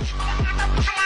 Hello.